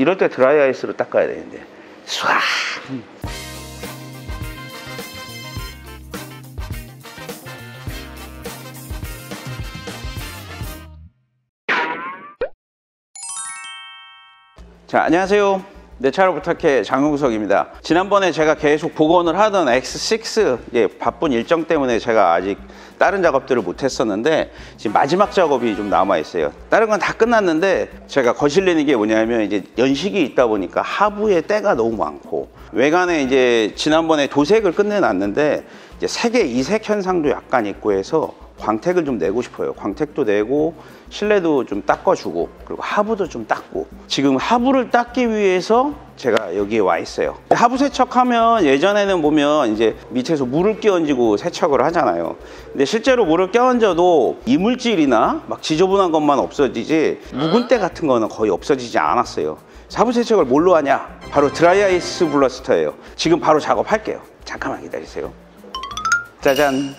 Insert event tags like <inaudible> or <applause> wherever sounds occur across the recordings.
이럴 때 드라이 아이스로 닦아야 되는데 쏴 자, 안녕하세요. 내 차를 부탁해 장용석입니다. 지난번에 제가 계속 복원을 하던 X6 예, 바쁜 일정 때문에 제가 아직 다른 작업들을 못 했었는데 지금 마지막 작업이 좀 남아 있어요. 다른 건 다 끝났는데 제가 거실내는 게 뭐냐면 이제 연식이 있다 보니까 하부에 때가 너무 많고 외관에 이제 지난번에 도색을 끝내놨는데 이제 색의 이색 현상도 약간 있고 해서 광택을 좀 내고 싶어요. 광택도 내고 실내도 좀 닦아주고 그리고 하부도 좀 닦고 지금 하부를 닦기 위해서 제가 여기에 와 있어요. 하부 세척하면 예전에는 보면 이제 밑에서 물을 끼얹고 세척을 하잖아요. 근데 실제로 물을 끼얹어도 이물질이나 막 지저분한 것만 없어지지 묵은 때 같은 거는 거의 없어지지 않았어요. 하부 세척을 뭘로 하냐? 바로 드라이아이스 블러스터예요. 지금 바로 작업할게요. 잠깐만 기다리세요. 짜잔.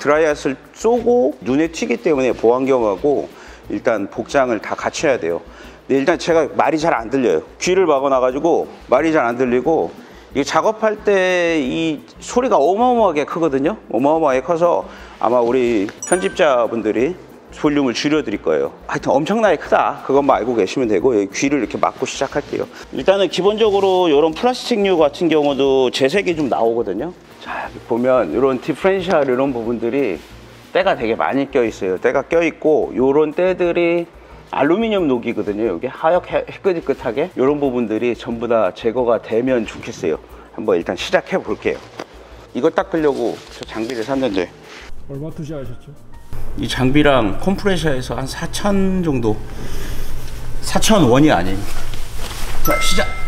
드라이아이스를 쏘고 눈에 튀기 때문에 보안경하고 일단 복장을 다 갖춰야 돼요. 근데 일단 제가 말이 잘 안 들려요. 귀를 막아놔가지고 말이 잘 안 들리고 이 작업할 때 이 소리가 어마어마하게 크거든요. 어마어마하게 커서 아마 우리 편집자분들이 볼륨을 줄여드릴 거예요. 하여튼 엄청나게 크다. 그것만 알고 계시면 되고 귀를 이렇게 막고 시작할게요. 일단은 기본적으로 이런 플라스틱류 같은 경우도 재색이 좀 나오거든요. 자 여기 보면 이런 디프렌셜 이런 부분들이 때가 되게 많이 껴 있어요. 때가 껴 있고 이런 때들이 알루미늄 녹이거든요. 여기 하얗게 희끗희끗하게 이런 부분들이 전부 다 제거가 되면 좋겠어요. 한번 일단 시작해 볼게요. 이거 닦으려고 저 장비를 샀는데 얼마 투자하셨죠? 이 장비랑 컴프레셔에서 한 4천 정도 4천 원이 아닌 자 시작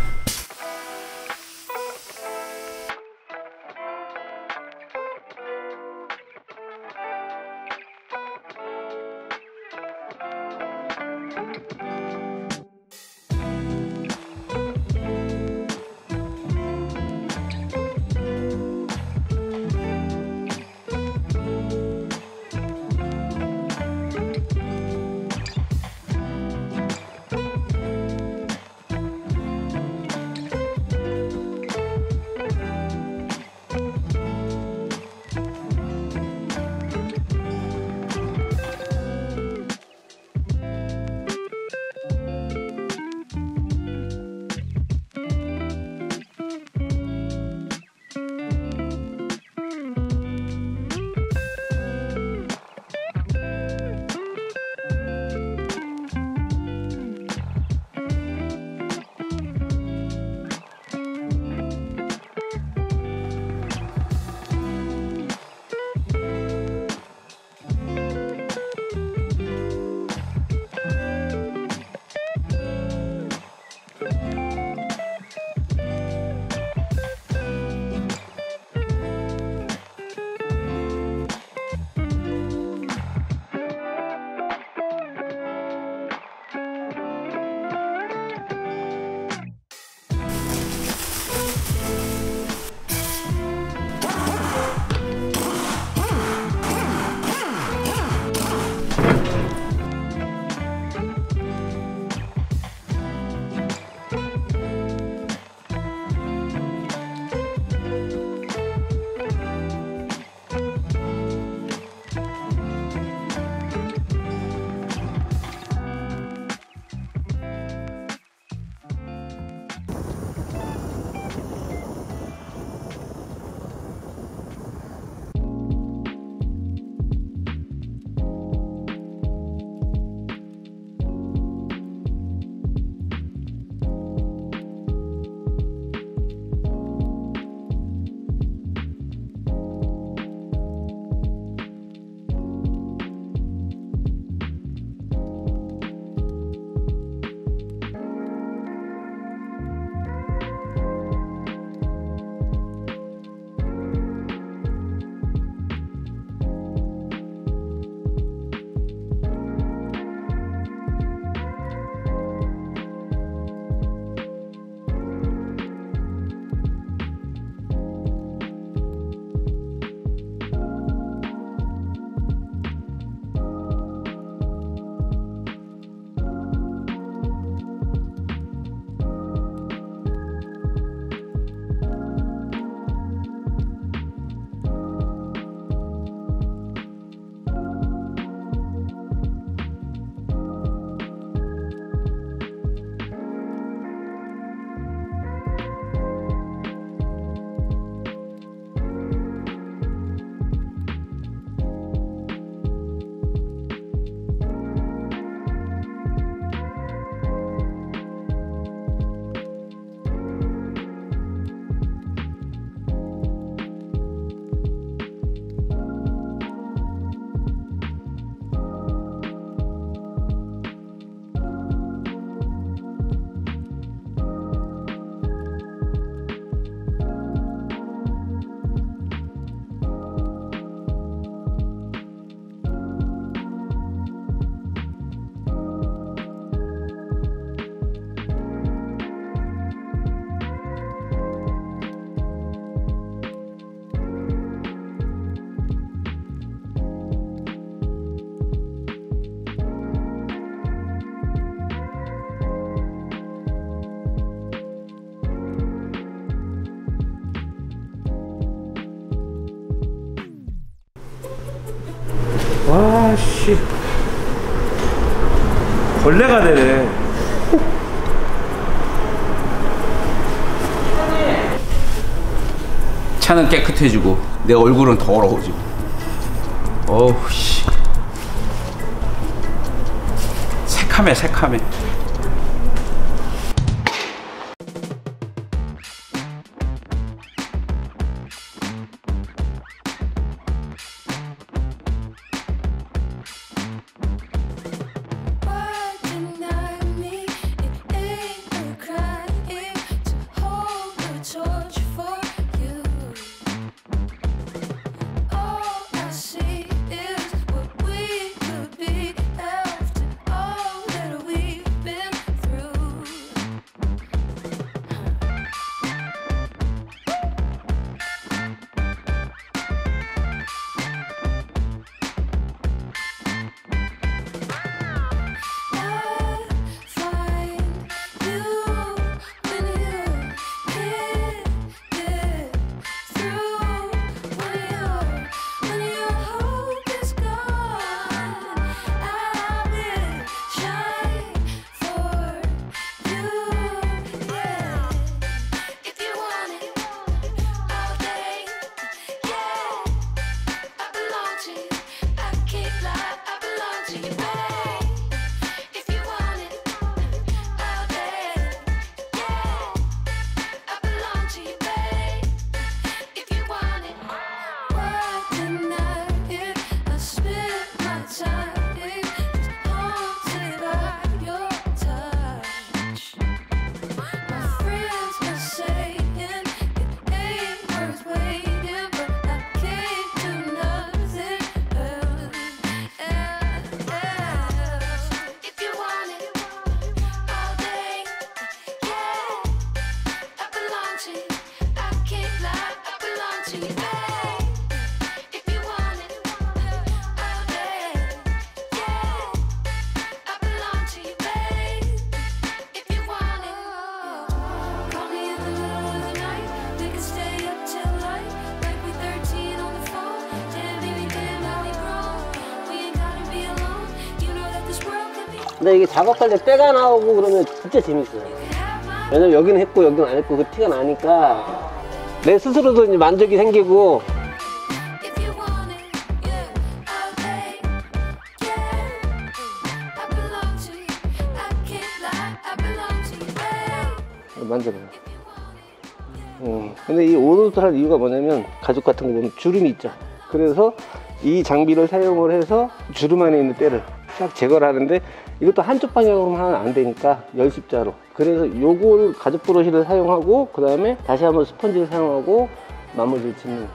벌레가 되네. 차는 깨끗해지고 내 얼굴은 더러워지고. 어우 씨. 새카매 새카매 근데 이게 작업할 때 때가 나오고 그러면 진짜 재밌어요. 왜냐면 여기는 했고 여기는 안 했고 그 티가 나니까 내 스스로도 이제 만족이 생기고. 만져봐요. 음, 근데 이 오롯을 할 이유가 뭐냐면 가죽 같은 거 보면 주름이 있죠. 그래서 이 장비를 사용을 해서 주름 안에 있는 때를 싹 제거를 하는데 이것도 한쪽 방향으로만 하면 안 되니까 열십자로. 그래서 요걸 가죽 브러쉬를 사용하고 그 다음에 다시 한번 스펀지를 사용하고 마무리를 짓는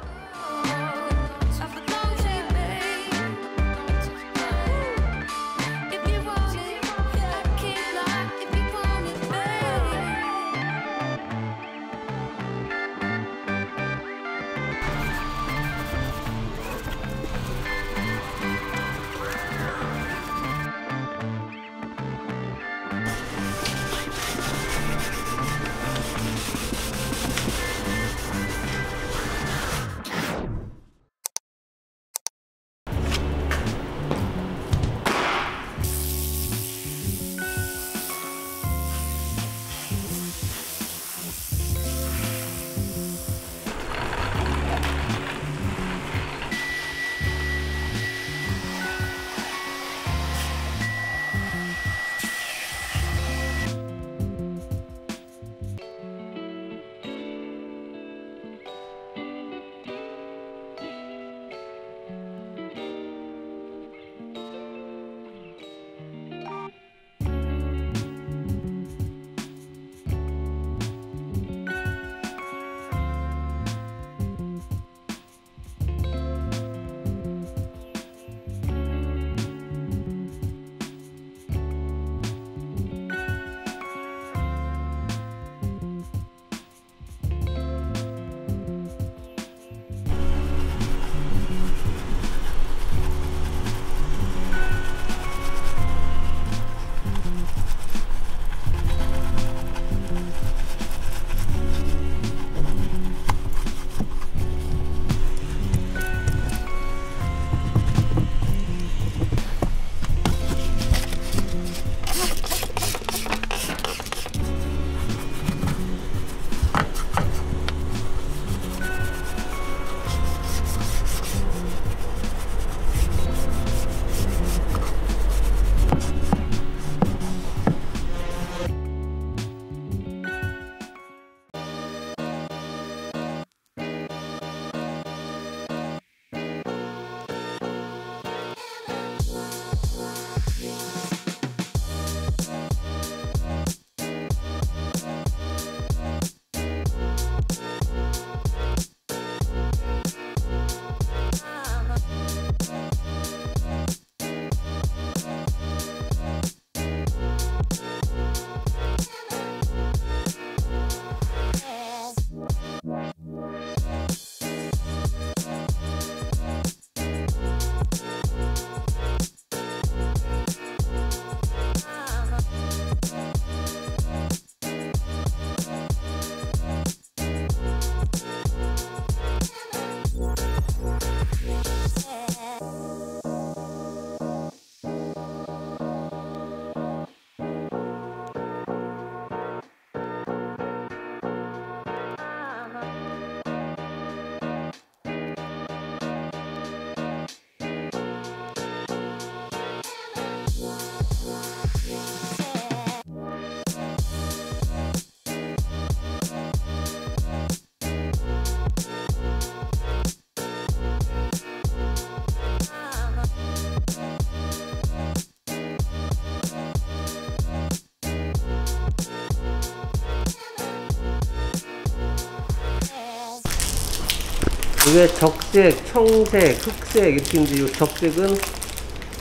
이게 적색, 청색, 흑색 이렇게 있는데 이 적색은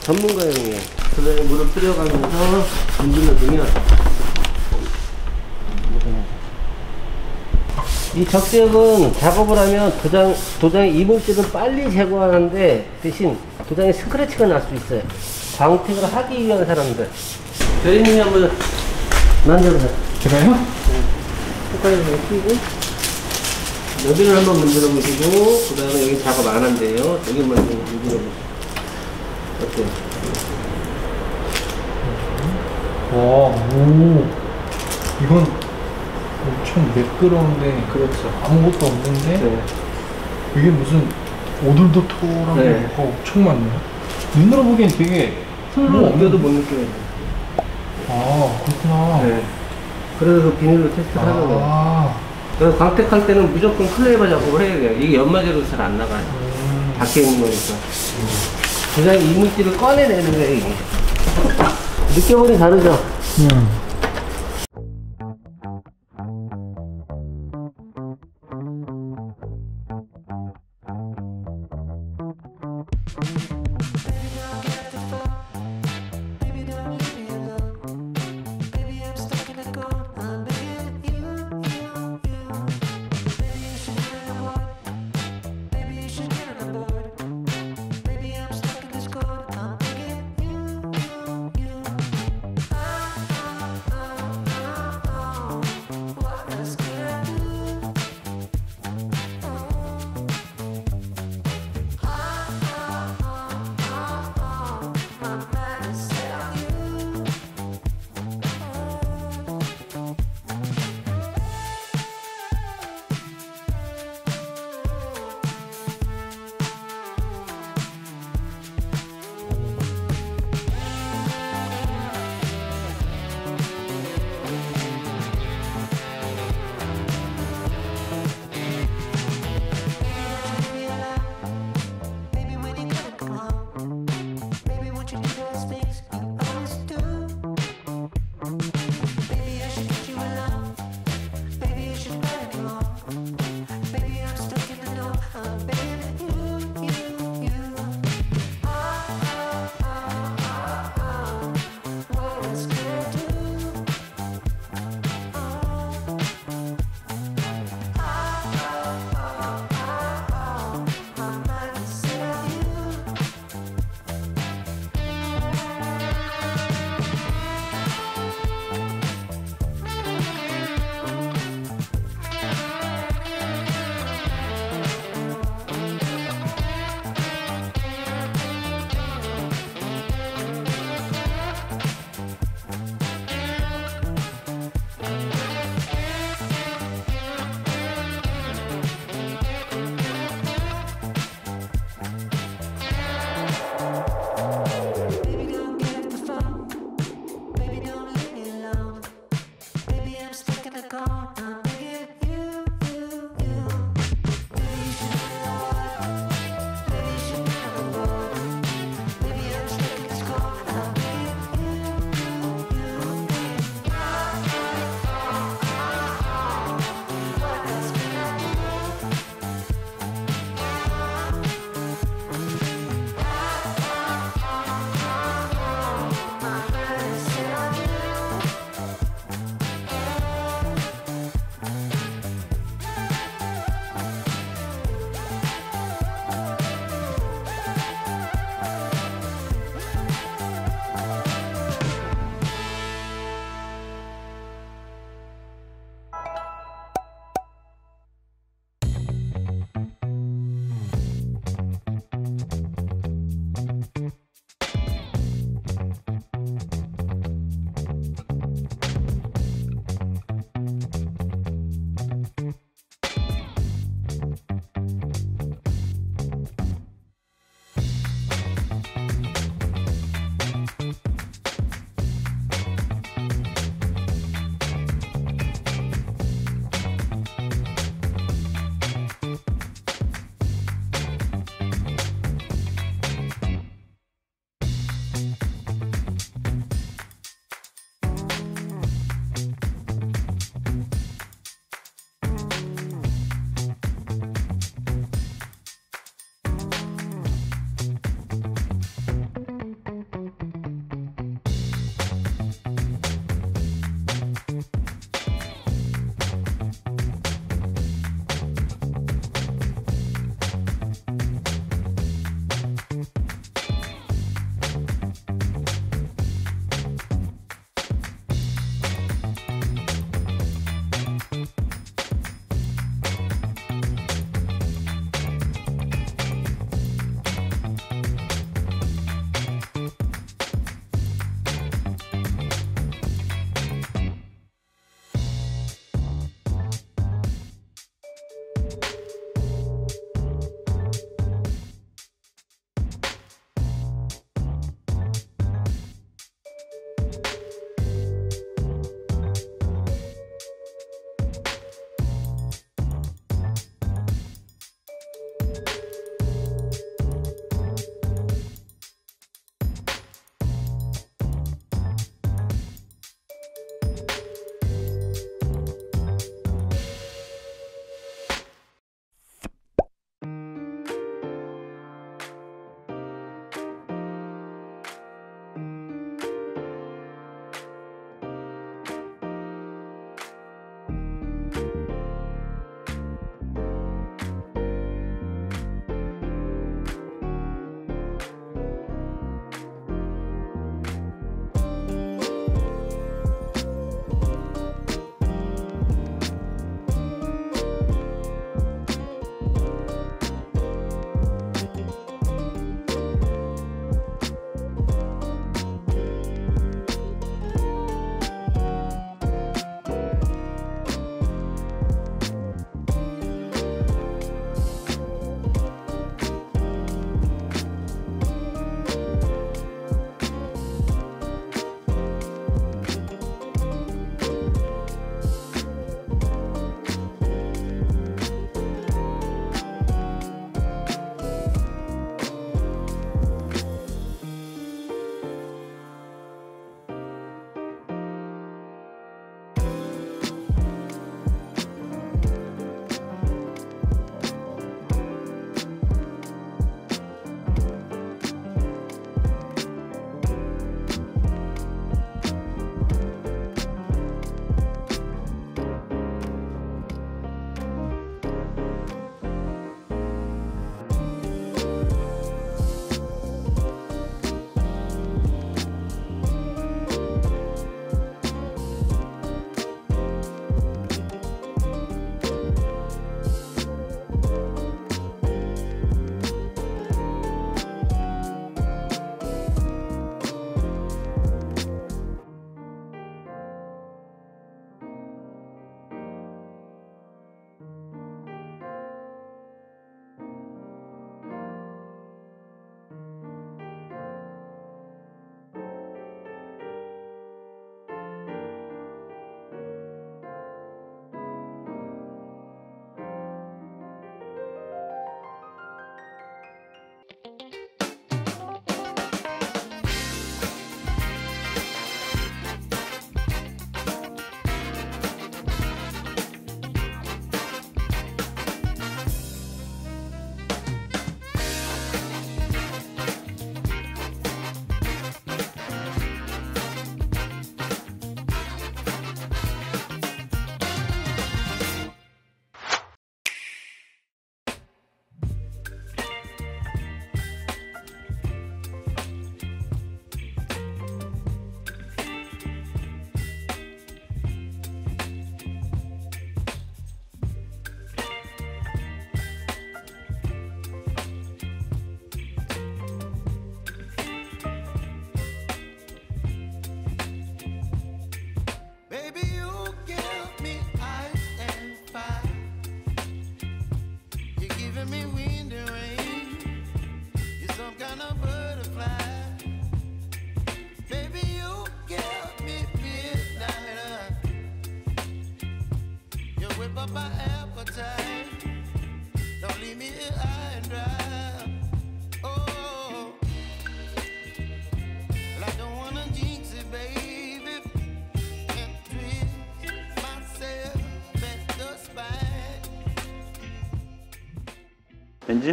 전문가용이에요. 그다음에 물을 뿌려가면서 문질러주면 이 적색은 작업을 하면 도장, 도장의 이물질을 빨리 제거하는데 대신 도장에 스크래치가 날 수 있어요. 광택을 하기 위한 사람들. 교수님이 한번 만져보세요. 제가요? 손가락을 끼고 여기를 한번 문질러 보시고 그 다음에 여기 작업 안 한대요. 여기만 좀 문질러 보시고 어때요? 와, 오. 이건 엄청 매끄러운데 그렇죠. 아무것도 없는데 네. 이게 무슨 오돌도토라고 네. 뭐가 엄청 많네요. 눈으로 보기엔 되게 뭐뭐 옮겨도 못 느껴요. 아 그렇구나. 네. 그래서 그 비닐로 테스트를 하는 거예요. 아, 그래서 광택할 때는 무조건 클레이버 작업을 해야 돼요. 이게 연마제로 잘 안 나가요. 음. 밖에 있는 거니까. 그냥 이물질을 꺼내내는 거예요, 이게. <laughs> 느껴보니 다르죠? 음. Pero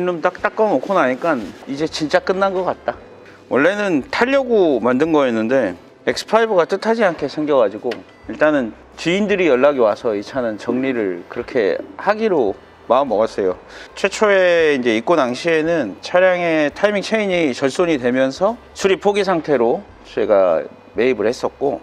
엔진룸 딱 닦아놓고 나니까 이제 진짜 끝난 것 같다. 원래는 타려고 만든 거였는데 X5가 뜻하지 않게 생겨가지고 일단은 지인들이 연락이 와서 이 차는 정리를 그렇게 하기로 마음 먹었어요. 최초에 이제 입고 당시에는 차량의 타이밍 체인이 절손이 되면서 수리 포기 상태로 제가 매입을 했었고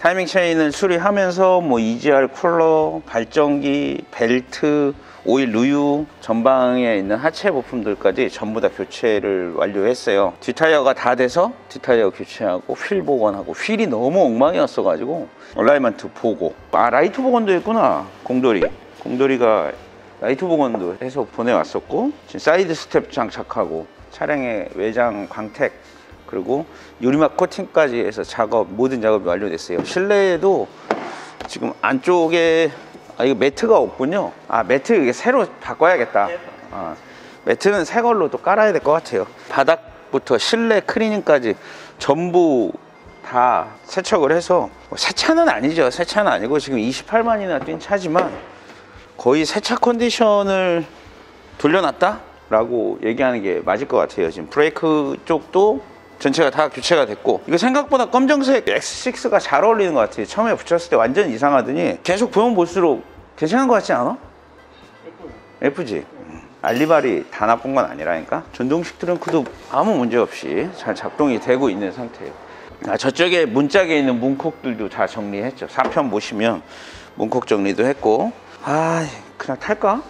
타이밍 체인을 수리하면서 뭐 EGR 쿨러, 발전기, 벨트, 오일 누유 전방에 있는 하체 부품들까지 전부 다 교체를 완료했어요. 뒷타이어가 다 돼서 뒷타이어 교체하고 휠 복원하고 휠이 너무 엉망이었어 가지고 alignment 보고 아 라이트 복원도 했구나 공돌이 공돌이가 라이트 복원도 해서 보내왔었고 지금 side step 장착하고 차량의 외장 광택 그리고 유리막 코팅까지 해서 작업 모든 작업이 완료됐어요. 실내에도 지금 안쪽에 아 이거 매트가 없군요. 아 매트 이게 새로 바꿔야겠다. 아, 매트는 새 걸로 또 깔아야 될 것 같아요. 바닥부터 실내 클리닝까지 전부 다 세척을 해서 뭐새 차는 아니죠. 새 차는 아니고 지금 28만이나 뛴 차지만 거의 새 차 컨디션을 돌려놨다 라고 얘기하는 게 맞을 것 같아요. 지금 브레이크 쪽도 전체가 다 교체가 됐고 이거 생각보다 검정색 X6가 잘 어울리는 것 같아요. 처음에 붙였을 때 완전 이상하더니 계속 보면 볼수록 괜찮은 것 같지 않아? 예쁘지? 음. 알리바리 다 나쁜 건 아니라니까 전동식 트렁크도 아무 문제 없이 잘 작동이 되고 있는 상태예요 아, 저쪽에 문짝에 있는 문콕들도 다 정리했죠 4편 보시면 문콕 정리도 했고 아 그냥 탈까?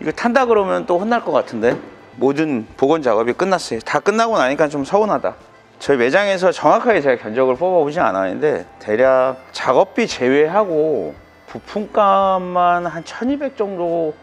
이거 탄다 그러면 또 혼날 것 같은데 모든 복원 작업이 끝났어요 다 끝나고 나니까 좀 서운하다 저희 매장에서 정확하게 제가 견적을 뽑아보진 않았는데 대략 작업비 제외하고 부품값만 한 1200 정도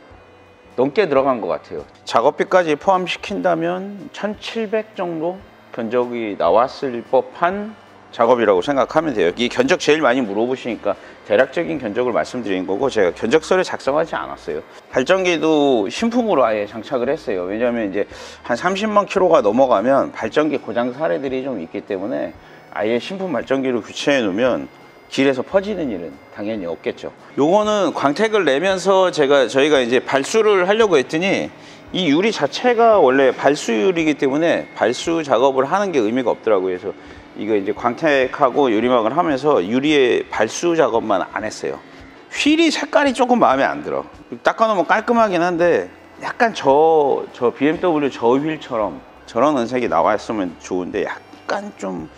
넘게 들어간 것 같아요. 작업비까지 포함시킨다면 1700 정도 견적이 나왔을 법한 작업이라고 생각하면 돼요. 이 견적 제일 많이 물어보시니까 대략적인 견적을 말씀드린 거고 제가 견적서를 작성하지 않았어요. 발전기도 신품으로 아예 장착을 했어요. 왜냐하면 이제 한 30만 킬로가 넘어가면 발전기 고장 사례들이 좀 있기 때문에 아예 신품 발전기로 교체해 놓으면 길에서 퍼지는 일은 당연히 없겠죠. 요거는 광택을 내면서 제가 저희가 이제 발수를 하려고 했더니 이 유리 자체가 원래 발수유리이기 때문에 발수 작업을 하는 게 의미가 없더라고요. 그래서 이거 이제 광택하고 유리막을 하면서 유리의 발수 작업만 안 했어요. 휠이 색깔이 조금 마음에 안 들어. 닦아놓으면 깔끔하긴 한데 약간 저, 저 BMW 저 휠처럼 저런 은색이 나왔으면 좋은데 약간 좀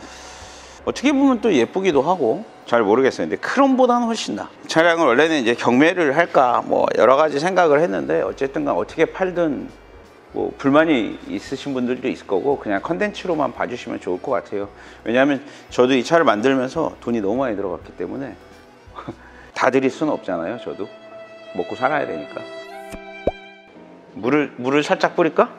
어떻게 보면 또 예쁘기도 하고 잘 모르겠어요. 근데 크롬보다는 훨씬 나. 차량을 원래는 이제 경매를 할까 뭐 여러 가지 생각을 했는데 어쨌든 간 어떻게 팔든 뭐 불만이 있으신 분들도 있을 거고 그냥 컨텐츠로만 봐주시면 좋을 것 같아요. 왜냐하면 저도 이 차를 만들면서 돈이 너무 많이 들어갔기 때문에 <laughs> 다 드릴 수는 없잖아요. 저도 먹고 살아야 되니까. 물을 물을 살짝 뿌릴까?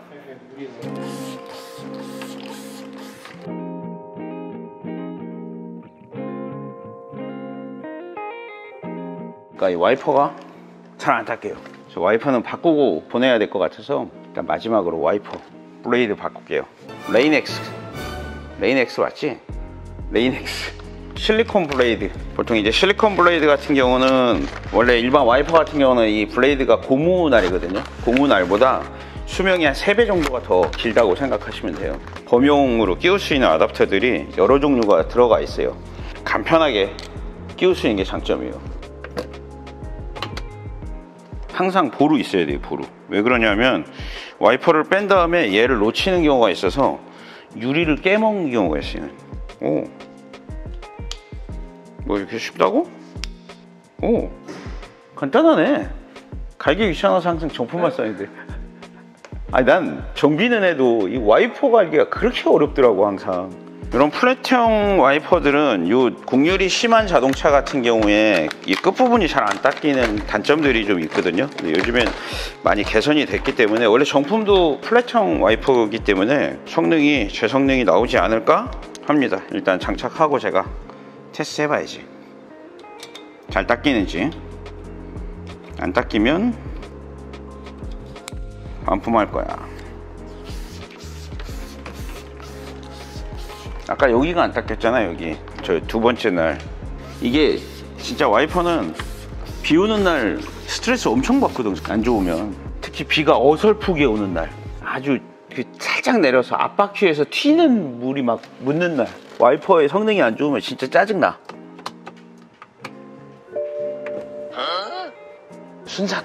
그러니까 이 와이퍼가 잘 안 닦여요. 저 와이퍼는 바꾸고 보내야 될 것 같아서 일단 마지막으로 와이퍼 blade 바꿀게요. 레인엑스. 레인엑스 맞지? 레인엑스. 실리콘 blade. 보통 이제 실리콘 blade 같은 경우는 원래 일반 와이퍼 같은 경우는 이 blade가 고무날이거든요. 고무날보다 수명이 한 3배 정도가 더 길다고 생각하시면 돼요. 범용으로 끼울 수 있는 아답터들이 여러 종류가 들어가 있어요. 간편하게 끼울 수 있는 게 장점이에요. 항상 보루 있어야 돼요, 보루. 왜 그러냐면 와이퍼를 뺀 다음에 얘를 놓치는 경우가 있어서 유리를 깨먹는 경우가 있어요. 오. 뭐 이렇게 쉽다고? 오. 간단하네. 갈기 귀찮아서 항상 정품만 써야돼. 아니 난 정비는 해도 이 와이퍼 갈기가 그렇게 어렵더라고 항상. 이런 flat형 와이퍼들은 요 곡률이 심한 자동차 같은 경우에 이 끝부분이 잘 안 닦이는 단점들이 좀 있거든요. 근데 요즘엔 많이 개선이 됐기 때문에 원래 정품도 플랫형 와이퍼이기 때문에 성능이 제 성능이 나오지 않을까 합니다. 일단 장착하고 제가 테스트 해봐야지. 잘 닦이는지. 안 닦이면 반품할 거야. 아까 여기가 안 닦였잖아 여기. 저 두 번째 날. 이게 진짜 와이퍼는 비 오는 날 스트레스 엄청 받거든 안 좋으면. 특히 비가 어설프게 오는 날. 아주 그 살짝 내려서 앞바퀴에서 튀는 물이 막 묻는 날. 와이퍼의 성능이 안 좋으면 진짜 짜증나. 순삭.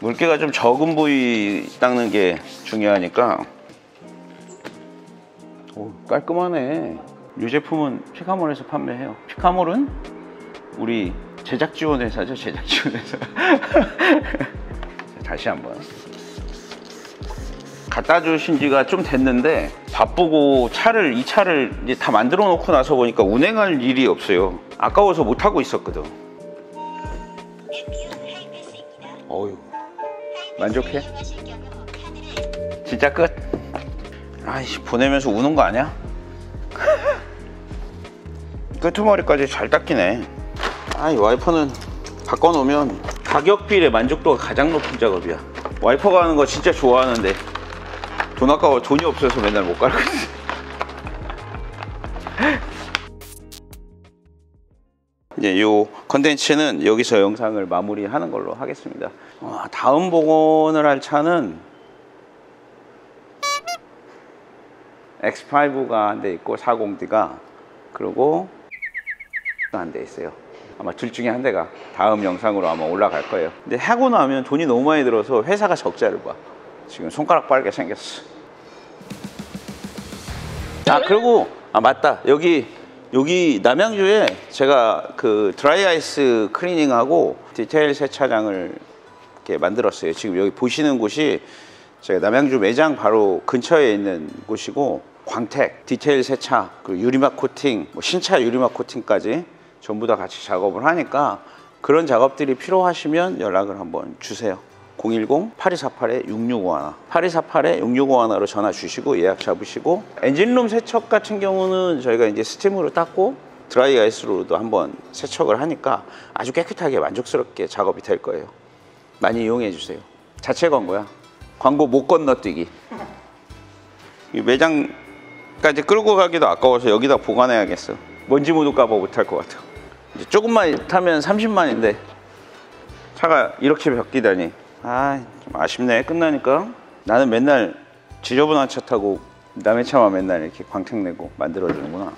물기가 좀 적은 부위 닦는 게 중요하니까 오, 깔끔하네. 이 제품은 피카몰에서 판매해요. 피카몰은 우리 제작 지원 회사죠. 제작 지원 회사. 자, <laughs> 다시 한번. 갖다 주신 지가 좀 됐는데 바쁘고 차를 이 차를 이제 다 만들어 놓고 나서 보니까 운행할 일이 없어요. 아까워서 못 하고 있었거든. 어유 만족해? 진짜 끝? 아이씨 보내면서 우는 거 아니야? <laughs> 끄트머리까지 잘 닦이네. 아이 와이퍼는 바꿔놓으면 가격 비례 만족도가 가장 높은 작업이야. 와이퍼 가는 거 진짜 좋아하는데 돈 아까워 돈이 없어서 맨날 못 갈거든 <laughs> 이제 요 컨텐츠는 여기서 영상을 마무리하는 걸로 하겠습니다. 와, 다음 복원을 할 차는 X5가 한 대 있고 40D가 그리고 한 대 있어요. 아마 둘 중에 한 대가 다음 영상으로 아마 올라갈 거예요. 근데 하고 나면 돈이 너무 많이 들어서 회사가 적자를 봐. 지금 손가락 빠르게 생겼어. 아 그리고 아 맞다 여기 여기 남양주에 제가 그 드라이 아이스 클리닝하고 디테일 세차장을 이렇게 만들었어요. 지금 여기 보시는 곳이 제가 남양주 매장 바로 근처에 있는 곳이고 광택, 디테일 세차, 그 유리막 코팅, 뭐 신차 유리막 코팅까지 전부 다 같이 작업을 하니까 그런 작업들이 필요하시면 연락을 한번 주세요. 010-8248-6651 8248-6651로 전화 주시고 예약 잡으시고 엔진룸 세척 같은 경우는 저희가 이제 스팀으로 닦고 드라이 아이스로도 한번 세척을 하니까 아주 깨끗하게 만족스럽게 작업이 될 거예요. 많이 이용해 주세요. 자체 광고야. 광고 못 건너뛰기. 이 매장 까지 끌고 가기도 아까워서 여기다 보관해야겠어. 먼지 묻을까봐 못할 것 같아. 이제 조금만 타면 30만인데 차가 이렇게 바뀌다니. 아, 좀 아쉽네. 끝나니까. 나는 맨날 지저분한 차 타고 남의 차만 맨날 이렇게 광택 내고 만들어주는구나.